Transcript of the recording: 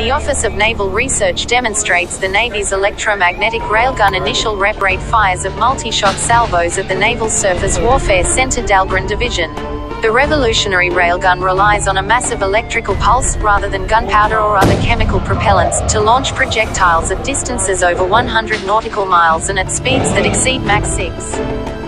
The Office of Naval Research demonstrates the Navy's electromagnetic railgun initial rep rate fires of multi-shot salvos at the Naval Surface Warfare Center Dahlgren Division. The revolutionary railgun relies on a massive electrical pulse, rather than gunpowder or other chemical propellants, to launch projectiles at distances over 100 nautical miles and at speeds that exceed Mach 6.